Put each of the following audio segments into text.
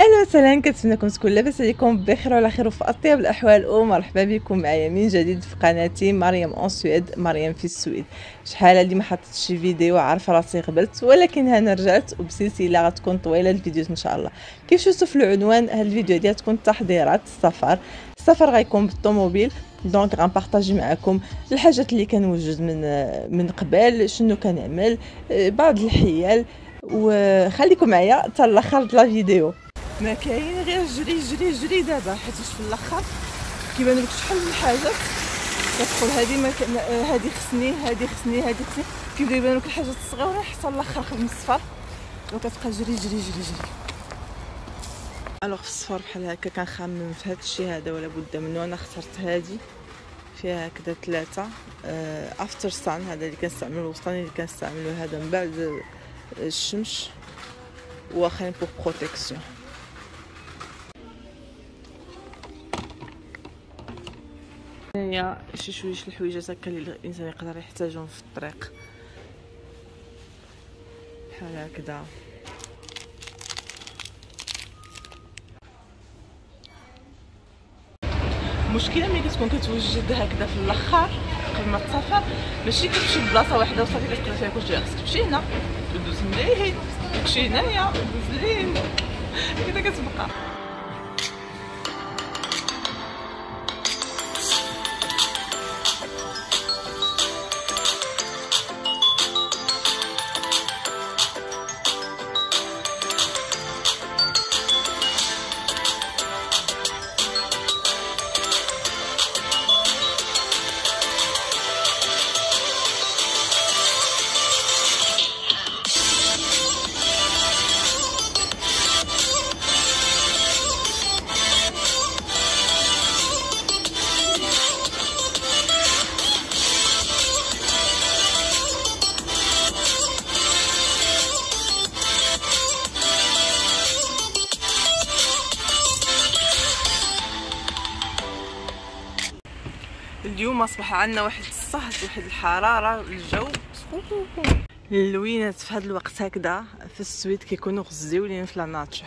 أهلا وسهلا. كنتمنى تكون لاباس عليكم بخير وعلى خير وفي أطيب الأحوال. ومرحبا بكم معايا من جديد في قناتي مريم en Suède مريم في السويد. شحال هادي؟ ما حطيتش فيديو عارفة راسي غبرت. ولكن هنا رجعت وبسلسلة غتكون طويلة الفيديوز إن شاء الله. كيف شفتوا في العنوان هاد الفيديو ديال تكون تحضيرات السفر. السفر غيكون بالطوموبيل. donc غنبارطاجي معكم الحاجات اللي كنوجد من من قبل شنو كنعمل بعض الحيل. وخليكم معايا حتى لآخر la vidéo ما كاين غير جري جري جري دابا حيت في الآخر كيبان لك شحال من حاجات كتقول هذه ما هذه خصني هذه خصني هذه خصني. كيبدا يبان لك الحاجات الصغيرة حتى الآخر من السفر. وكتبقى جري جري جري جري alors في السفر بحال هكا كنخمم في هذا الشيء هذا ولا بد منه. أنا اخترت هذه فيها هكذا ثلاثة after آه، sun هذا اللي كنستعملو الوسطاني اللي كنستعملو هذا من بعد الشمس. وأخرين pour protection هنايا شي شويش الحويجات هكا اللي الإنسان يقدر يحتاجهم في الطريق. بحال هكذا. المشكلة ملي كتكون كتوجد هكذا في الأخر قبل ما تسافر ماشي كتمشي لبلاصة واحدة وصافي كتقدر فيها كلشي خاصك تمشي هنا. تدوز مليح تمشي هنايا تدوز لين كذا كتبقى. اليوم أصبح عندنا واحد الصهد واحد الحرارة الجو اللوينات في هذا الوقت هكذا في السويد كيكونوا غزيولين في لا ناتشر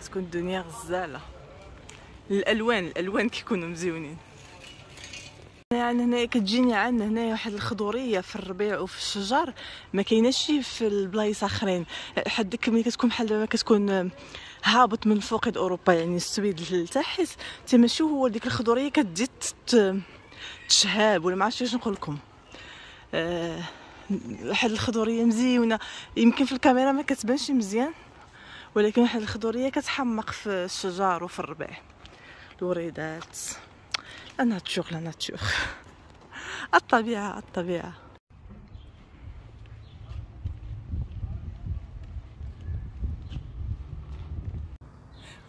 كتكون الدنيا غزالة. الألوان الألوان كيكونوا مزيونين. يعني هنايا كتجيني عندنا هنايا واحد الخضورية في الربيع وفي الشجر. ما كايناش في البلايص آخرين. حدك ملي كتكون بحال دابا كتكون هابط من فوق أوروبا يعني السويد لتحت تمشي هو ديك الخضورية كتزيد تشهاب ولا ما عرفتش نقول لكم. أه واحد الخضورية مزيونة. يمكن في الكاميرا ما كتبانش مزيان ولكن واحد الخضورية كتحمق في الشجر وفي الربيع. الوريدات. لا ناتشور لا ناتشور الطبيعه الطبيعه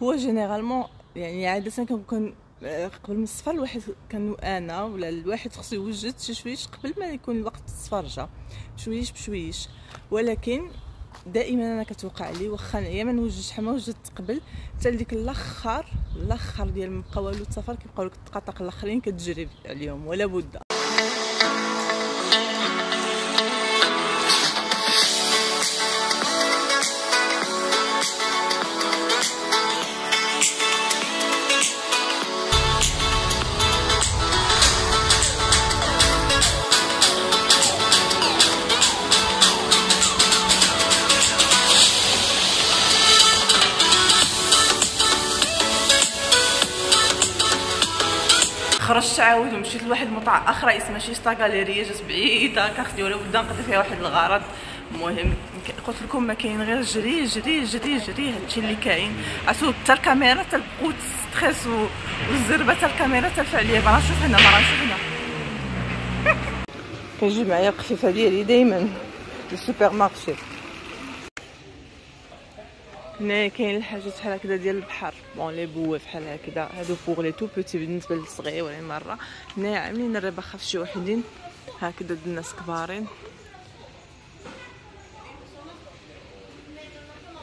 هو جينيرالمون يعني عادة كنكون آه، قبل من الصفر الواحد كان أنا ولا الواحد خصو يوجد شي شويش قبل ما يكون الوقت الصفر جا بشويش بشويش. ولكن دائما أنا كتوقع لي واخا يا ما نوجدش حما وجدت قبل. حتى ديك الأخر الأخر ديال مبقى والو السفر كيبقاو لك الدقائق الأخرين كتجري عليهم ولا بد. خرجت عاود ومشيت لواحد المطعم آخر اسمها شيستا غاليريا جات بعيدة كنخدي ولا بدا نقضي فيها واحد الغرض. المهم قلت لكم ما كاين غير جري جري جري جري هادشي اللي كاين. عرفتوا حتى الكاميرا حتى القوت ستريس والزربة حتى الكاميرا حتى الفعالية. مرة نشوف هنا مرة نشوف هنا. كنجيب معايا القفيفه ديالي دائما للسوبر مارشي. هنا كاين الحاجات بحال هكذا ديال البحر. بون لي بوا بحال هكذا. هادو بوغ لي تو بوتي بالنسبة للصغير ولا مره هنا عاملين الرباخه في شي وحدين. هكذا الناس كبارين.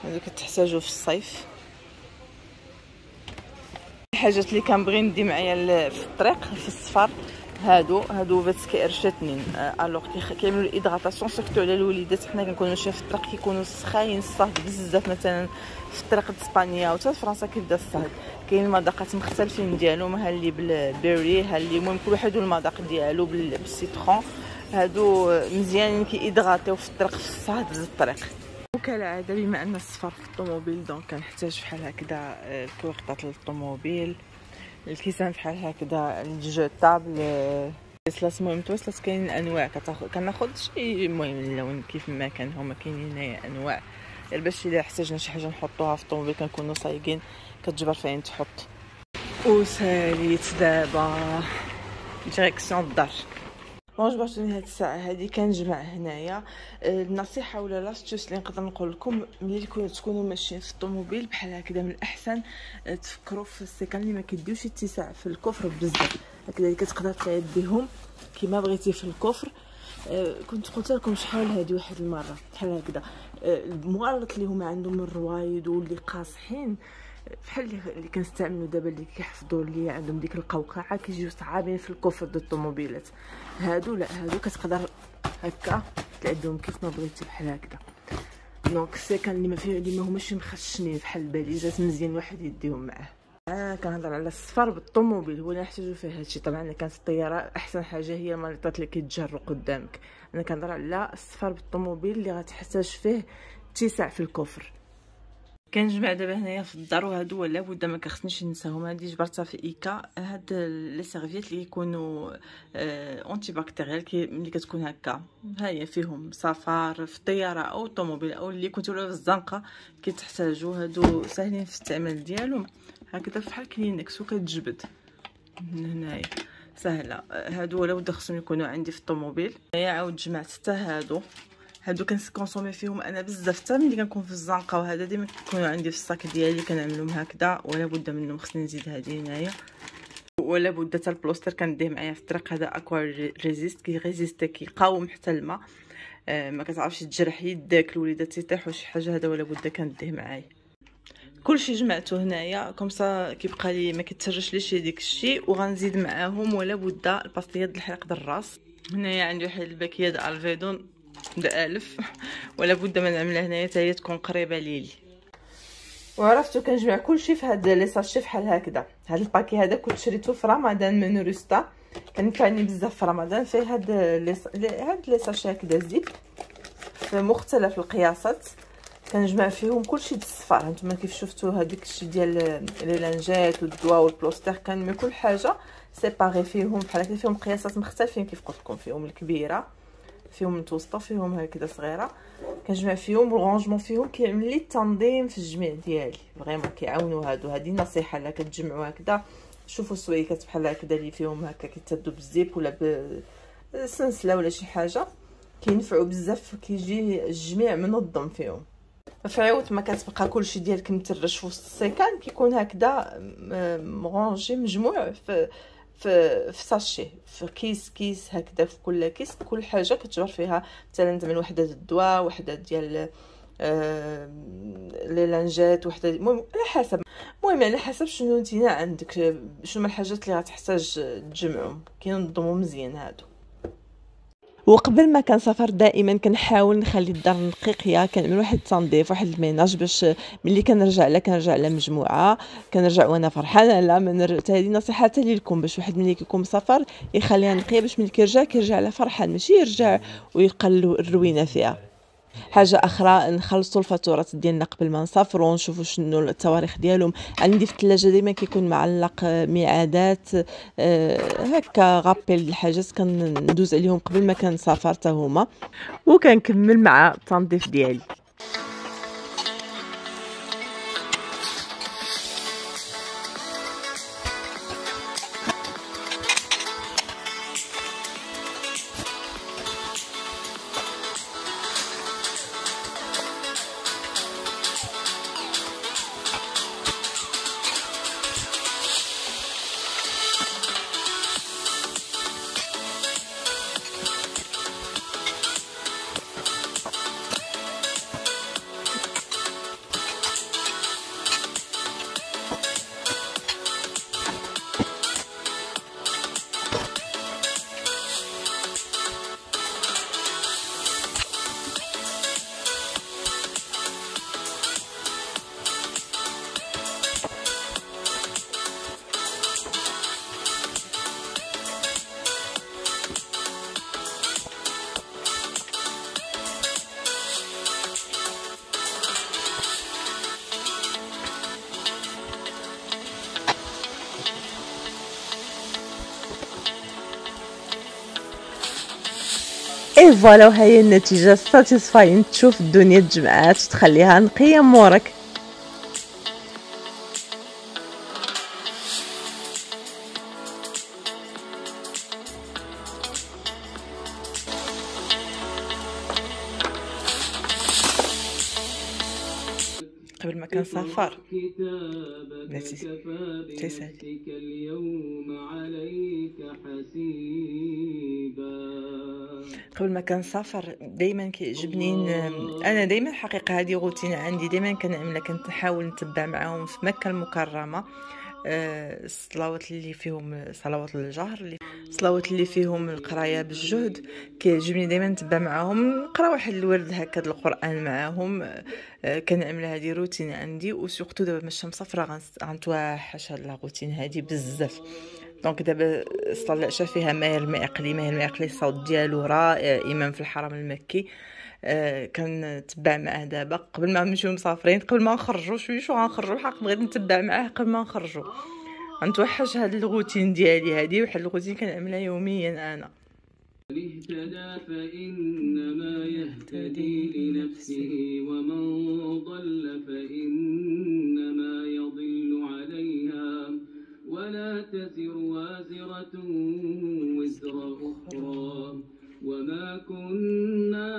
هادو كتحتاجو في الصيف. الحاجات اللي كنبغي ندي معايا في الطريق في السفر. هادو هادو بس كيرشتنين الوغ كيعملوا الايدغاتاسيون سورتو على الوليدات حنا كنكونوا ماشيين في الطريق كيكونوا سخاين الصهد بزاف مثلا في الطريق اسبانيا وحتى فرنسا كيبدا الصهد كاين المذاقات مختلفين ديالهم ها اللي بالبيري ها اللي المهم كل واحد والمذاق ديالو بالسيترون. هادو مزيانين كيدغاتيو في الطريق في الصهد الطريق. وكالعادة بما أن السفر في الطوموبيل دونك كنحتاج بحال هكذا الكويقطات للطوموبيل الكيسان بحال هكذا الجوتابل سلاس المهم توصلت كاينين أنواع كناخذ شي المهم اللون كيف ما كان هما كاينين هنايا أنواع. باش إلا احتاجنا شي حاجة نحطوها في الطوموبيل كنكونوا صايقين كتجبر فين تحط. وساليت دابا. direction الدار. bon جبرتوني هاد الساعة هادي كنجمع هنايا. آه، النصيحة ولا l'astuce اللي نقدر نقول لكم ملي تكونوا ماشيين في الطوموبيل بحال هكذا من الأحسن آه، تفكروا في الصيكان اللي ما كيديوش اتساع في ال coffre بزاف. هكذا كتقدر تلعب بهم كيما بغيتي في ال coffre. كنت قلت لكم شحال هادي واحد المرة بحال هكذا. الماليطات اللي هما عندهم الروايد واللي قاصحين بحال اللي كنستعملوا دابا اللي كيحفظوا اللي عندهم ديك القوقعة كيجيو صعابين في ال coffre ديال الطوموبيلات هادو لا هادو كتقدر هكا تعدهم كيف ما بغيتي بحال هكذا. donc الصيكان اللي ما فيه اللي ما هماش مخشنين بحال الباليزات مزيان واحد يديهم معاه أنا كنهضر على السفر بالطوموبيل هو اللي نحتاجو فيه هادشي طبعا كانت الطيارة أحسن حاجة هي الماليطات اللي كيتجروا قدامك. أنا كنهضر على السفر بالطوموبيل اللي غتحتاج فيه اتساع في ال coffre. كنجمع دابا هنايا في الدار وهادو ولا بد ما كخصنيش نساهم. هادي جبرتها في ICA. هاد les serviettes اللي يكونوا آه antibactériales كي ملي كتكون هكا. ها هي فيهم سفر في الطياره أو الطوموبيل أو اللي كنتو في الزنقة كيتحتاجوا هادو ساهلين في الاستعمال ديالهم. هكذا بحال كلينكس وكتجبد. من هنايا. سهلة. هادو ولا بد خصهم يكونوا عندي في الطوموبيل. هي عاود جمعت حتى هادو. هادو كنكونسومي فيهم أنا بزاف حتى ملي كنكون في الزنقة وهذا ديما كيكونوا عندي في الصاك ديالي كنعملهم هكذا ولا بد منهم خصني نزيد هذه هنايا. ولا بد حتى ال plåster كنديه معايا في الطريق هذا aqua resist qui résiste كيقاوم حتى الماء. آه ما كتعرفش تجرح يدك الوليدات تيطيحوا شي حاجة هذا ولا بد كنديه معايا. كلشي جمعته هنايا كومسا كيبقى لي ما كيتسرش ليش ديك الشيء وغنزيد معاهم ولا بد الباستيات الحرق الراس. هنايا عندي واحد الباكية ديال الفيدون. ده ألف ولا بد ما نعملها هنايا حتى هي تكون قريبة ليلي. وعرفتو كنجمع كلشي في هاد لي ساشي فحال هكذا. هاد الباكي هذا كنت شريته في رمضان من روستا. كنفعني بزاف في رمضان. فيه هاد لي هاد لي ساشي هكذا زيت. في مختلف القياسات. كنجمع فيهم كلشي الصغار. هانتوما كيف شفتوا هذيك الشيء ديال les lingettes والدواء وال plåster كنعمل كل حاجة séparé فيهم. بحال هكا فيهم قياسات مختلفين كيف قلت لكم. فيهم الكبيرة. فيهم متوسطه فيهم هكذا صغيرة. كنجمع فيهم وال rangement فيهم كيعمل لي التنظيم في الجميع ديالي. vraiment كيعاونوا هادو. هادي نصيحة لا كتجمعوا هكذا. شوفوا سويكات بحال هكذا اللي فيهم هكا كيتسدوا بال zip ولا بسنسله ولا شي حاجة. كينفعوا بزاف كيجي الجميع منظم فيهم. في عوض ما كتبقى كلشي ديالك مترش في وسط ال sac كيكون هكذا مغونجي مجموع في في في sachet في كيس كيس هكذا في كل كيس كل حاجة كتجبر فيها. مثلا زعما وحدة الدواء وحدة ديال آه les lingettes وحدة المهم على حسب. المهم على حسب شنو نتينا عندك شنو الحاجات اللي غتحتاج تجمعهم. كينظموا مزيان هادو. وقبل ما كنسافر دائما كنحاول نخلي الدار نقيقيه كنعمل واحد التنظيف واحد الميناج باش ملي كنرجع لها كنرجع على مجموعة كنرجع وأنا فرحانة لا من هذه نصيحة لكم باش واحد ملي كيكون مسافر يخليها نقية باش ملي كيرجع كيرجع على فرحان ماشي يرجع ويلقى الروينة فيها. حاجة أخرى نخلصوا الفاتورات ديالنا قبل ما نسافروا ونشوفوا شنو التواريخ ديالهم. عندي في الثلاجه ديما كيكون معلق ميعادات أه هكا غابيل الحاجات كندوز عليهم قبل ما كنسافر حتى هما. وكنكمل مع التنظيف ديالي. voilà وهي النتيجة satisfying تشوف الدنيا تجمعات وتخليها نقيه مورك قبل ما كان سافر نسيت. اليوم عليك حسيبا. قبل ما كان سافر دائما كيعجبني أنا دائما الحقيقة هذه روتين عندي. دائما كنعملها كنت نحاول نتبع معاهم في مكة المكرمة. الصلوات اللي فيهم صلوات الجهر اللي صلوات اللي فيهم القراية بالجهد. كيعجبني دائما نتبع معاهم نقرأ واحد الورد هكا القرآن معاهم. آه، كنعمل هذه روتين عندي. وسورتو دابا باش مسافرة غنتوحش هاد لا روتين هذه بزاف. دونك دابا صلاه العشاء فيها ماهر المعقلي ماهر المعقلي الصوت ديالو رائع إمام في الحرم المكي. آه كنتبع معاه دابا. قبل ما نمشيو مسافرين قبل ما نخرجوا شوية شو غنخرجوا الحق بغيت نتبع معاه قبل ما نخرجوا غنتوحش هاد الروتين ديالي هادي واحد الروتين كنعملها يوميا أنا. اهتدى فإنما يهتدي لنفسه ومن ضل فإن وزر أخرى وما كنا